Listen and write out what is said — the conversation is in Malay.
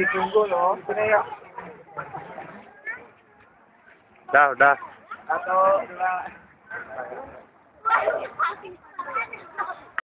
di tunggu, no? Pinaya. Dah, dah. Ato,